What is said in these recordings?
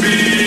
be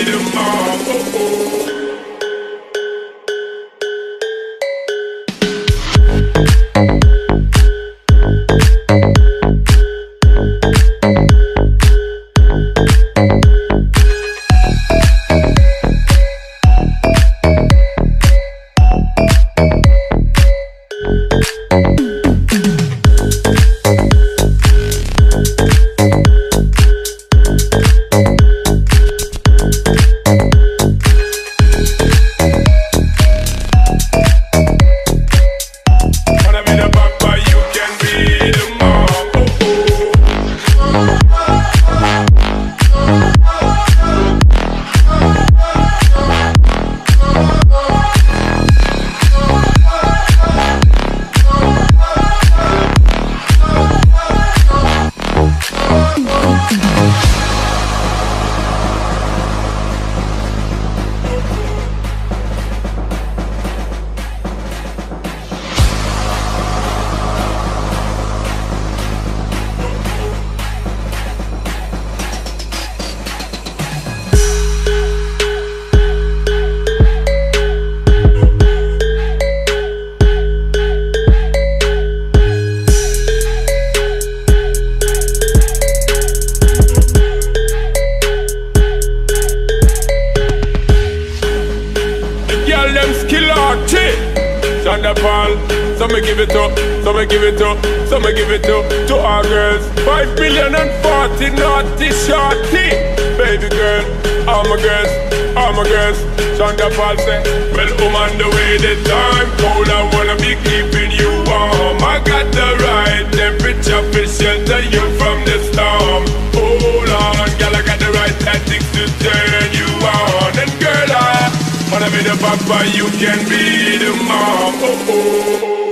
Paul, so me give it up, so me give it up, so me give it up to our girls. Five billion and forty naughty shorty. Baby girl, all my girls, all my girls. Paul say, well, I'm on the way, the time cold, I wanna be keeping you warm. I got the right Papa, you can be the mom. Oh, oh. oh.